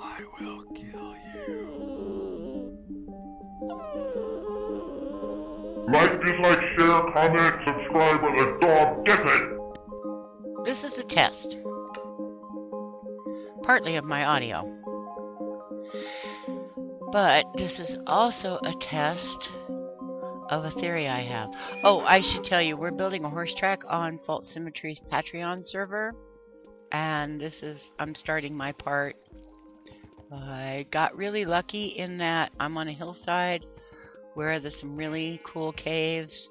I will kill you. Like, dislike, share, comment, subscribe, or a dog gets it! This is a test. Partly of my audio. But this is also a test of a theory I have. Oh, I should tell you, we're building a horse track on False Symmetry's Patreon server. And this is, I'm starting my part. I got really lucky in that I'm on a hillside where there's some really cool caves.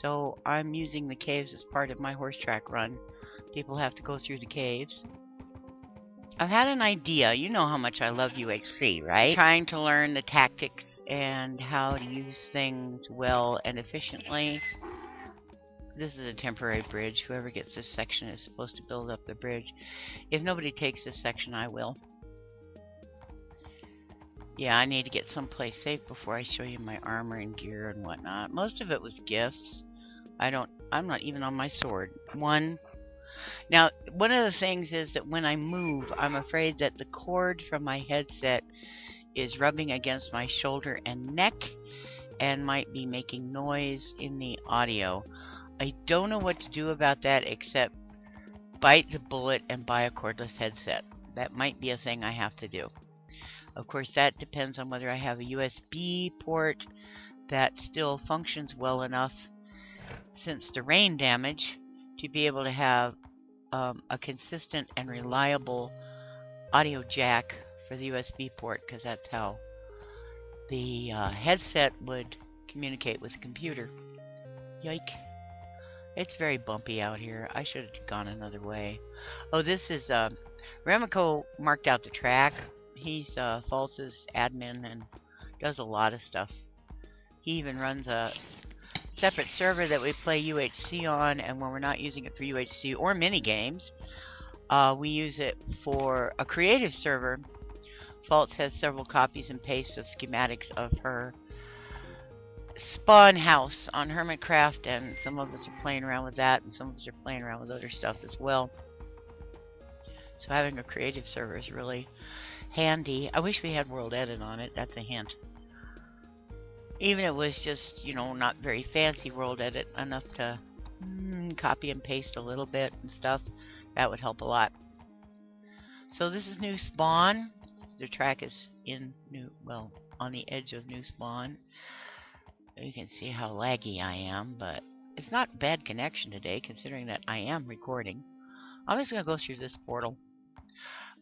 So I'm using the caves as part of my horse track run. People have to go through the caves. I've had an idea. You know how much I love UHC, right? Trying to learn the tactics and how to use things well and efficiently. This is a temporary bridge. Whoever gets this section is supposed to build up the bridge. If nobody takes this section, I will. Yeah, I need to get someplace safe before I show you my armor and gear and whatnot. Most of it was gifts. I don't, I'm not even on my sword. One. Now, one of the things is that when I move, I'm afraid that the cord from my headset is rubbing against my shoulder and neck and might be making noise in the audio. I don't know what to do about that except bite the bullet and buy a cordless headset. That might be a thing I have to do. Of course, that depends on whether I have a USB port that still functions well enough since the rain damage to be able to have um, a consistent and reliable audio jack for the USB port because that's how the uh, headset would communicate with the computer. Yike. It's very bumpy out here. I should have gone another way. Oh, this is, uh, Remco marked out the track he's uh, False's admin and does a lot of stuff. He even runs a separate server that we play UHC on, and when we're not using it for UHC or mini games, uh, we use it for a creative server. False has several copies and pastes of schematics of her spawn house on Hermitcraft, and some of us are playing around with that, and some of us are playing around with other stuff as well. So having a creative server is really handy. I wish we had World Edit on it. That's a hint. Even if it was just, you know, not very fancy World Edit, enough to mm, copy and paste a little bit and stuff, that would help a lot. So this is New Spawn. The track is in New, well, on the edge of New Spawn. You can see how laggy I am, but it's not bad connection today, considering that I am recording. I'm just going to go through this portal.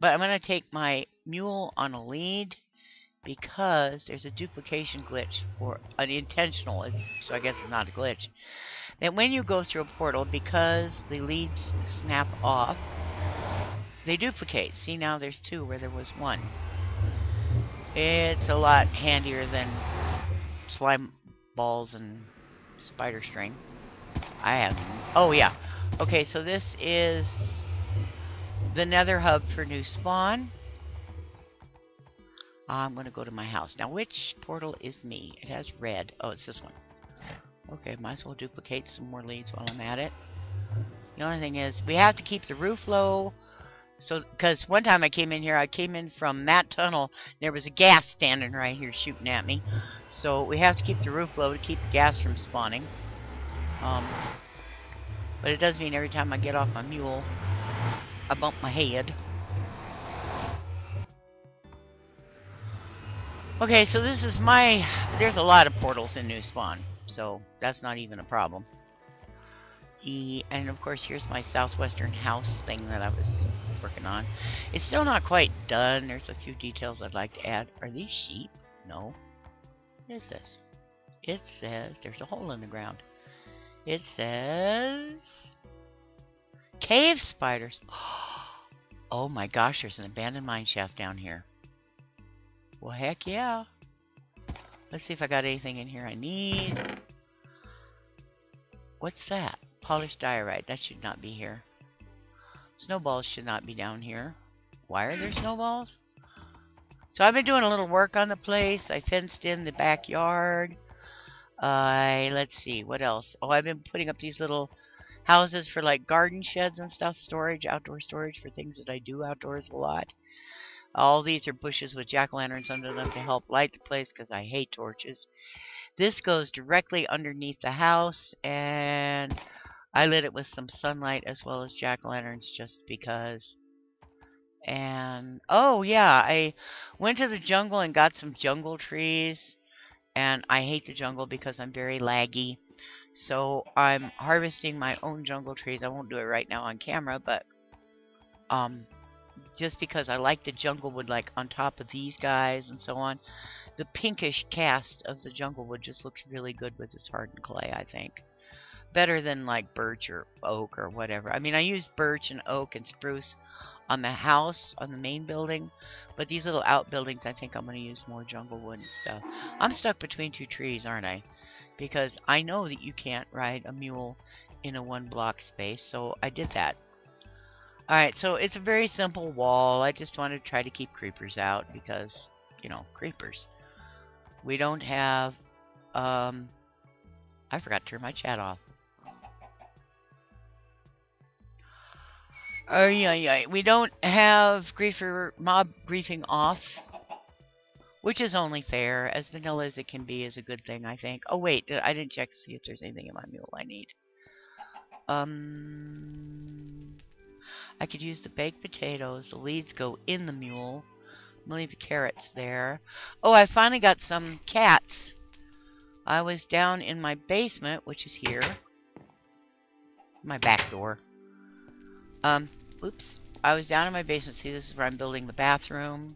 But I'm going to take my mule on a lead because there's a duplication glitch or an intentional, so I guess it's not a glitch. That when you go through a portal, because the leads snap off, they duplicate. See now there's two where there was one. It's a lot handier than slime balls and spider string. I have. Oh yeah. Okay, so this is the nether hub for new spawn. I'm going to go to my house. Now, which portal is me? It has red. Oh, it's this one. Okay, might as well duplicate some more leads while I'm at it. The only thing is, we have to keep the roof low. So, because one time I came in here, I came in from that tunnel. There was a ghast standing right here shooting at me. So, we have to keep the roof low to keep the ghast from spawning. Um, but it does mean every time I get off my mule, I bumped my head. Okay, so this is my... There's a lot of portals in New Spawn, so that's not even a problem. E, and of course, here's my southwestern house thing that I was working on. It's still not quite done. There's a few details I'd like to add. Are these sheep? No. What is this? It says... There's a hole in the ground. It says... Cave spiders. Oh my gosh, there's an abandoned mine shaft down here. Well, heck yeah. Let's see if I got anything in here I need. What's that? Polished diorite. That should not be here. Snowballs should not be down here. Why are there snowballs? So I've been doing a little work on the place. I fenced in the backyard. I, uh, let's see, what else? Oh, I've been putting up these little houses for like garden sheds and stuff, storage, outdoor storage for things that I do outdoors a lot. All these are bushes with jack-o'-lanterns under them to help light the place because I hate torches. This goes directly underneath the house, and I lit it with some sunlight as well as jack-o'-lanterns just because. And, oh yeah, I went to the jungle and got some jungle trees. And I hate the jungle because I'm very laggy. So I'm harvesting my own jungle trees. I won't do it right now on camera, but um, just because I like the jungle wood like on top of these guys and so on. The pinkish cast of the jungle wood just looks really good with this hardened clay, I think. Better than like birch or oak or whatever. I mean, I used birch and oak and spruce on the house, on the main building, but these little outbuildings, I think I'm going to use more jungle wood and stuff. I'm stuck between two trees, aren't I? Because I know that you can't ride a mule in a one block space, so I did that. Alright, so it's a very simple wall. I just want to try to keep creepers out because, you know, creepers. We don't have, um, I forgot to turn my chat off. Oh, yeah, yeah. We don't have griefer, mob griefing off. Which is only fair. As vanilla as it can be is a good thing, I think. Oh, wait. I didn't check to see if there's anything in my mule I need. Um... I could use the baked potatoes. The leads go in the mule. I'm leave the carrots there. Oh, I finally got some cats. I was down in my basement, which is here. My back door. Um, oops. I was down in my basement. See, this is where I'm building the bathroom.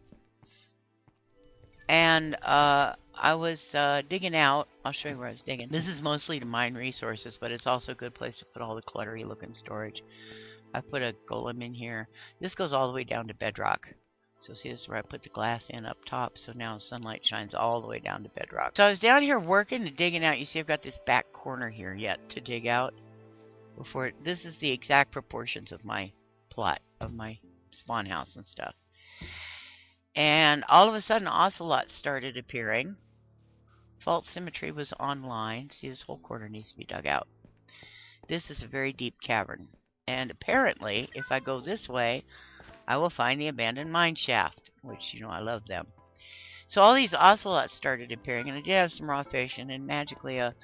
And, uh, I was, uh, digging out. I'll show you where I was digging. This is mostly to mine resources, but it's also a good place to put all the cluttery looking storage. I put a golem in here. This goes all the way down to bedrock. So see, this is where I put the glass in up top. So now sunlight shines all the way down to bedrock. So I was down here working and digging out. You see, I've got this back corner here yet to dig out. Before this is the exact proportions of my plot of my spawn house and stuff. And all of a sudden, ocelots started appearing. False Symmetry was online. See, this whole corner needs to be dug out. This is a very deep cavern. And apparently, if I go this way, I will find the abandoned mine shaft, which, you know, I love them. So all these ocelots started appearing, and I did have some raw fish, and then magically a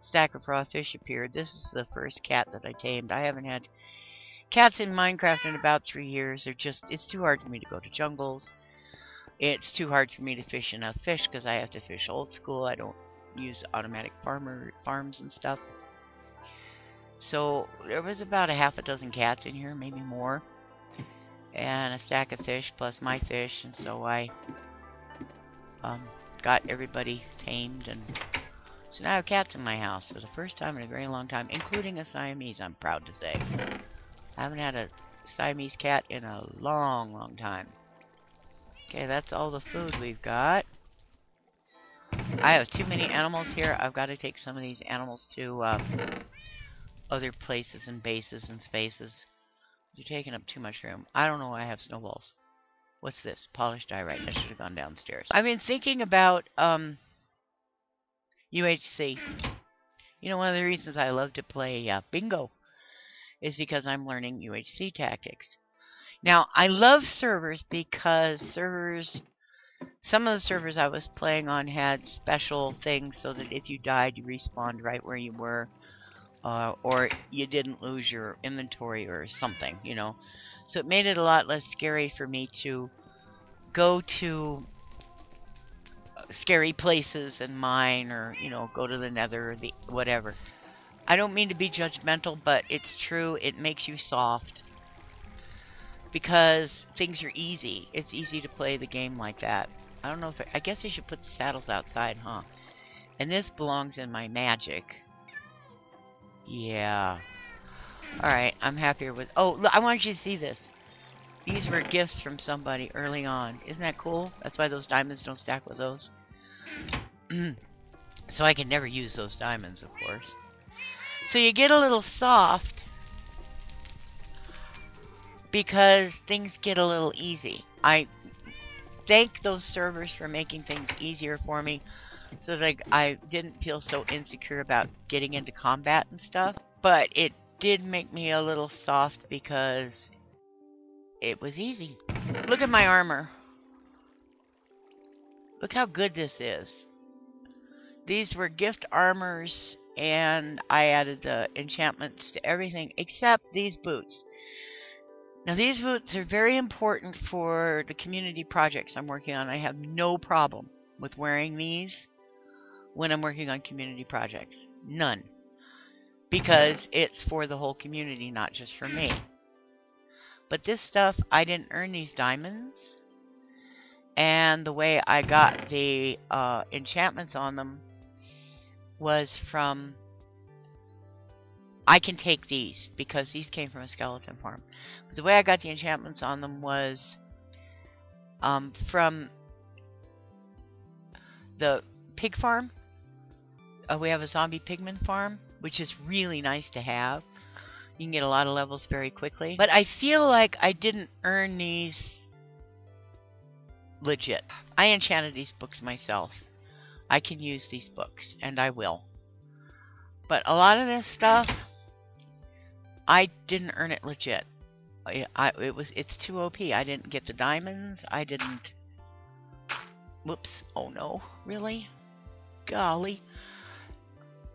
stack of raw fish appeared. This is the first cat that I tamed. I haven't had cats in Minecraft in about three years. They're just, it's too hard for me to go to jungles. It's too hard for me to fish enough fish because I have to fish old school. I don't use automatic farmer farms and stuff. So there was about a half a dozen cats in here, maybe more. And a stack of fish plus my fish, and so I um, got everybody tamed and so now I have cats in my house for the first time in a very long time, including a Siamese, I'm proud to say. I haven't had a Siamese cat in a long, long time. Okay, that's all the food we've got. I have too many animals here. I've got to take some of these animals to uh, other places and bases and spaces. You're taking up too much room. I don't know why I have snowballs. What's this? Polished diorite. I should have gone downstairs. I've been thinking about um, UHC. You know, one of the reasons I love to play uh, bingo is because I'm learning UHC tactics. Now, I love servers because servers, some of the servers I was playing on had special things so that if you died, you respawned right where you were uh, or you didn't lose your inventory or something, you know. So it made it a lot less scary for me to go to scary places and mine or, you know, go to the nether or the whatever. I don't mean to be judgmental, but it's true. It makes you soft. Because things are easy. It's easy to play the game like that. I don't know if... I, I guess I should put saddles outside, huh? And this belongs in my magic. Yeah. Alright, I'm happier with... Oh, look, I want you to see this. These were gifts from somebody early on. Isn't that cool? That's why those diamonds don't stack with those. so I can never use those diamonds, of course. So you get a little soft because things get a little easy. I thank those servers for making things easier for me so that I, I didn't feel so insecure about getting into combat and stuff. But it did make me a little soft because it was easy. Look at my armor. Look how good this is. These were gift armors, and I added the enchantments to everything except these boots. Now, these boots are very important for the community projects I'm working on. I have no problem with wearing these when I'm working on community projects. None. Because it's for the whole community, not just for me. But this stuff, I didn't earn these diamonds. And the way I got the uh, enchantments on them was from... I can take these, because these came from a skeleton farm. But the way I got the enchantments on them was um, from the pig farm. Uh, we have a zombie pigman farm, which is really nice to have. You can get a lot of levels very quickly. But I feel like I didn't earn these legit. I enchanted these books myself. I can use these books, and I will. But a lot of this stuff, I didn't earn it legit. I, I, it was it's too OP. I didn't get the diamonds. I didn't. Whoops! Oh no! Really? Golly!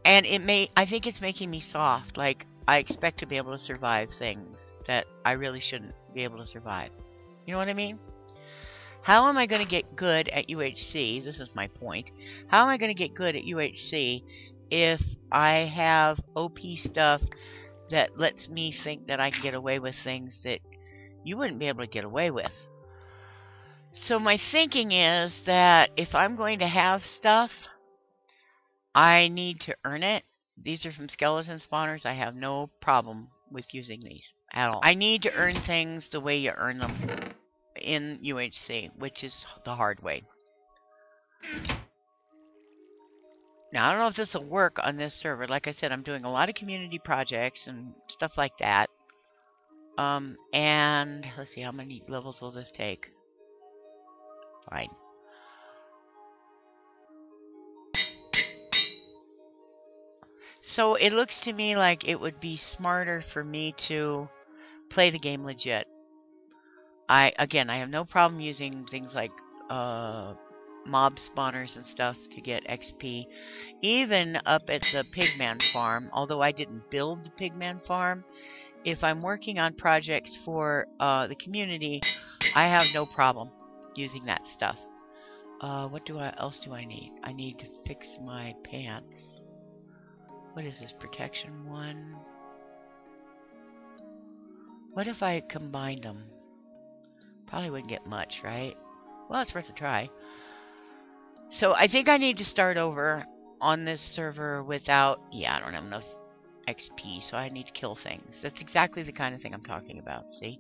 And it may. I think it's making me soft. Like I expect to be able to survive things that I really shouldn't be able to survive. You know what I mean? How am I going to get good at UHC? This is my point. How am I going to get good at UHC if I have OP stuff that lets me think that I can get away with things that you wouldn't be able to get away with? So my thinking is that if I'm going to have stuff, I need to earn it. These are from skeleton spawners. I have no problem with using these at all. I need to earn things the way you earn them in UHC, which is the hard way. Now, I don't know if this will work on this server. Like I said, I'm doing a lot of community projects and stuff like that. Um, and let's see, how many levels will this take? Fine. So it looks to me like it would be smarter for me to play the game legit. I again, I have no problem using things like uh, mob spawners and stuff to get XP. Even up at the Pigman farm, although I didn't build the Pigman farm, if I'm working on projects for uh, the community, I have no problem using that stuff. Uh, what do I else do I need? I need to fix my pants. What is this? Protection one? What if I combined them? Probably wouldn't get much, right? Well, it's worth a try. So I think I need to start over on this server without... Yeah, I don't have enough XP, so I need to kill things. That's exactly the kind of thing I'm talking about, see?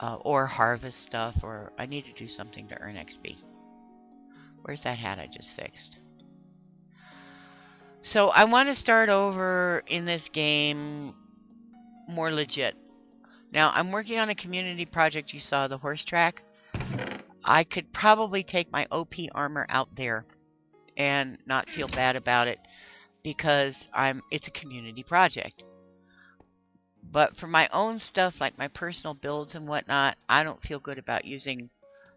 Uh, or harvest stuff, or I need to do something to earn XP. Where's that hat I just fixed? So I want to start over in this game more legit. Now I'm working on a community project you saw, the horse track. I could probably take my OP armor out there and not feel bad about it because I'm it's a community project. But for my own stuff, like my personal builds and whatnot, I don't feel good about using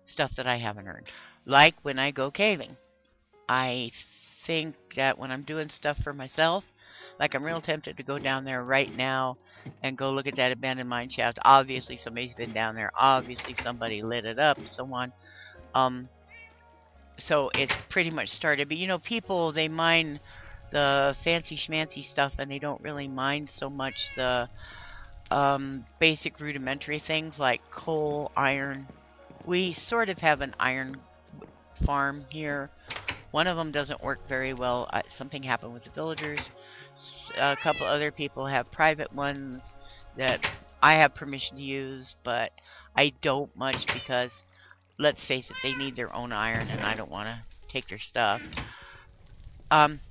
stuff that I haven't earned. Like when I go caving. I think that when I'm doing stuff for myself, like I'm real tempted to go down there right now and go look at that abandoned mine shaft. Obviously somebody's been down there. Obviously somebody lit it up, so on. Um, so it's pretty much started. But you know, people, they mine the fancy schmancy stuff and they don't really mind so much the um, basic rudimentary things like coal, iron. We sort of have an iron farm here. One of them doesn't work very well. Uh, something happened with the villagers. A couple other people have private ones that I have permission to use, but I don't much because, let's face it, they need their own iron and I don't want to take their stuff. Um,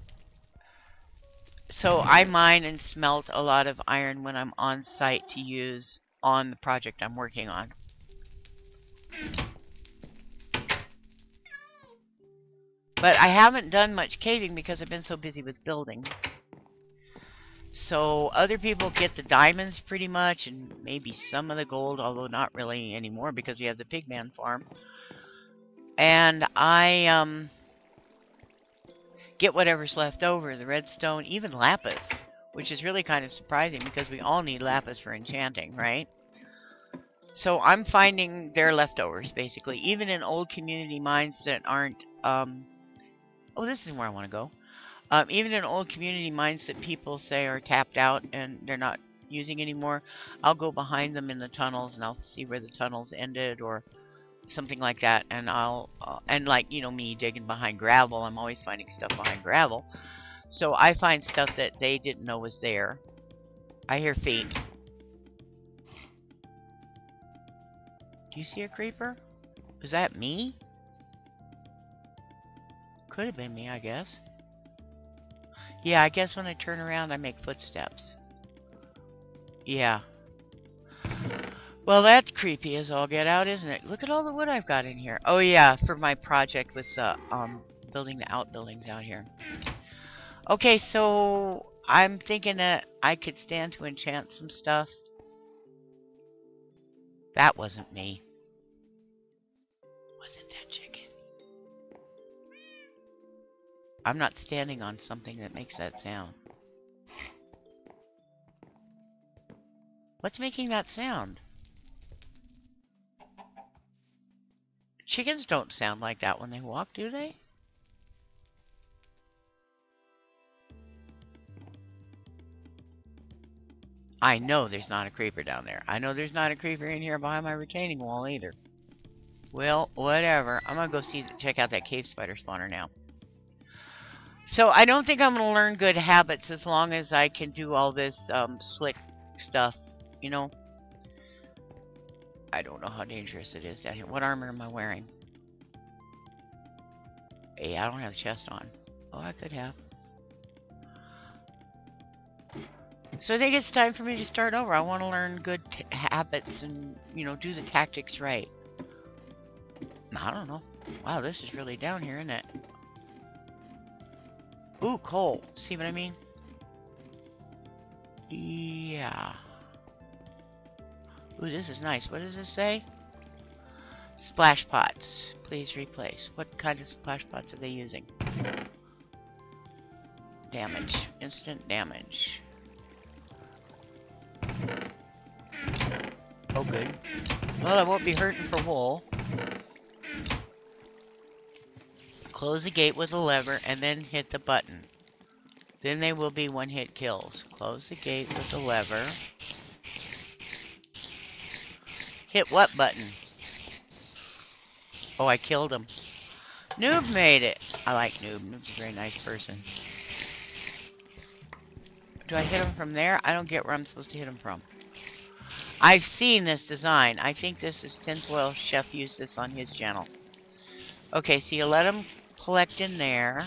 so I mine and smelt a lot of iron when I'm on site to use on the project I'm working on. But I haven't done much caving because I've been so busy with building. So other people get the diamonds pretty much and maybe some of the gold, although not really anymore because we have the pigman farm. and I um get whatever's left over, the redstone, even lapis, which is really kind of surprising because we all need lapis for enchanting, right? So I'm finding their leftovers, basically, even in old community mines that aren't, um, oh, this is where I want to go. Um, even in old community mines that people say are tapped out and they're not using anymore, I'll go behind them in the tunnels and I'll see where the tunnels ended or something like that. And I'll, uh, and like, you know, me digging behind gravel, I'm always finding stuff behind gravel. So I find stuff that they didn't know was there. I hear feet. Do you see a creeper? Is that me? Could have been me, I guess. Yeah, I guess when I turn around, I make footsteps. Yeah. Well, that's creepy as all get out, isn't it? Look at all the wood I've got in here. Oh, yeah, for my project with the, um, building the outbuildings out here. Okay, so I'm thinking that I could stand to enchant some stuff. That wasn't me. I'm not standing on something that makes that sound. What's making that sound? Chickens don't sound like that when they walk, do they? I know there's not a creeper down there. I know there's not a creeper in here behind my retaining wall either. Well, whatever. I'm gonna go see, check out that cave spider spawner now. So I don't think I'm gonna learn good habits as long as I can do all this um, slick stuff, you know. I don't know how dangerous it is down here. What armor am I wearing? Hey, I don't have a chest on. Oh, I could have. So I think it's time for me to start over. I want to learn good habits and, you know, do the tactics right. I don't know. Wow, this is really down here, isn't it? Ooh, coal. See what I mean? Yeah. Ooh, this is nice. What does this say? Splash pots. Please replace. What kind of splash pots are they using? Damage. Instant damage. Oh, good. Well, I won't be hurting for wool. Close the gate with a lever and then hit the button. Then they will be one-hit kills. Close the gate with the lever. Hit what button? Oh, I killed him. Noob made it. I like Noob. Noob's a very nice person. Do I hit him from there? I don't get where I'm supposed to hit him from. I've seen this design. I think this is Tinfoil Chef used this on his channel. Okay, so you let him collect in there.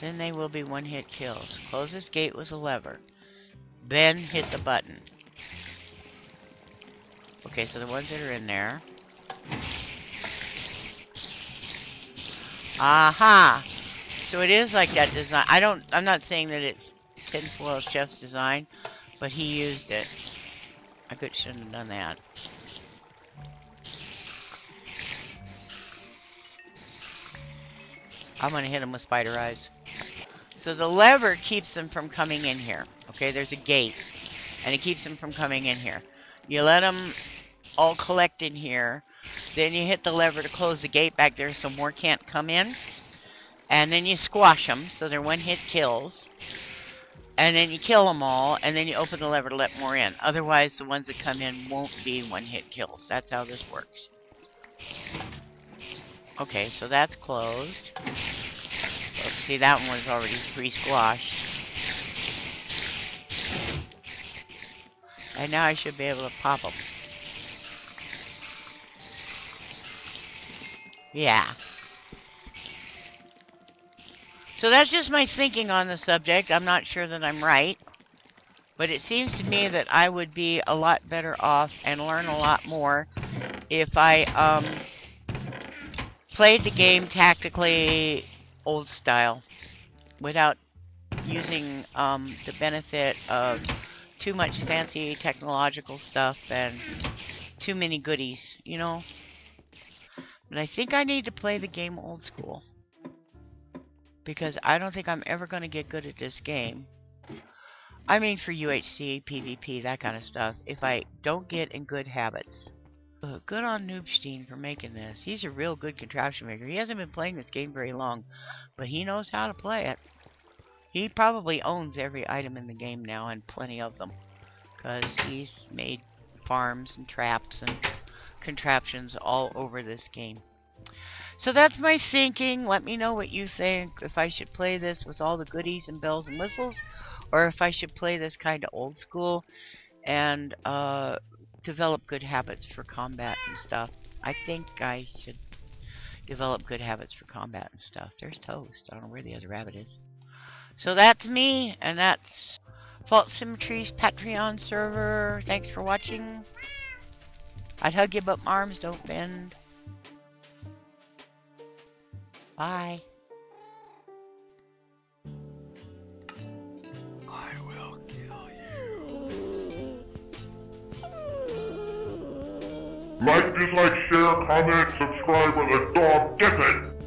Then they will be one-hit kills. Close this gate with a lever. Then hit the button. Okay, so the ones that are in there. Aha! So it is like that design. I don't, I'm not saying that it's Tinfoil Chef's design, but he used it. I could shouldn't have done that. I'm gonna hit him with spider eyes. So the lever keeps them from coming in here. Okay, there's a gate, and it keeps them from coming in here. You let them all collect in here, then you hit the lever to close the gate back there so more can't come in. And then you squash them, so they're one-hit kills. And then you kill them all, and then you open the lever to let more in. Otherwise, the ones that come in won't be one-hit kills. That's how this works. Okay, so that's closed. See, that one was already pre-squashed. And now I should be able to pop them. Yeah. So that's just my thinking on the subject. I'm not sure that I'm right. But it seems to me that I would be a lot better off and learn a lot more if I um, played the game tactically old style without using um, the benefit of too much fancy technological stuff and too many goodies, you know? But I think I need to play the game old school. Because I don't think I'm ever going to get good at this game. I mean for UHC, PvP, that kind of stuff. If I don't get in good habits. Uh, good on Noobstein for making this. He's a real good contraption maker. He hasn't been playing this game very long. But he knows how to play it. He probably owns every item in the game now and plenty of them. Because he's made farms and traps and contraptions all over this game. So that's my thinking. Let me know what you think. If I should play this with all the goodies and bells and whistles. Or if I should play this kind of old school. And uh, develop good habits for combat and stuff. I think I should develop good habits for combat and stuff. There's Toast. I don't know where the other rabbit is. So that's me, and that's False Symmetry's Patreon server. Thanks for watching. I'd hug you, but my arms don't bend. Bye. Like, dislike, share, comment, subscribe, or the dog gets it!